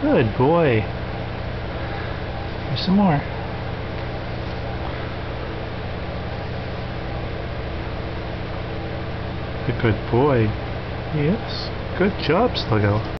Good boy. There's some more. A good boy. Yes. Good job, Sluggo.